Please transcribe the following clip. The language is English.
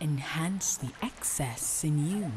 Enhance the excess in you.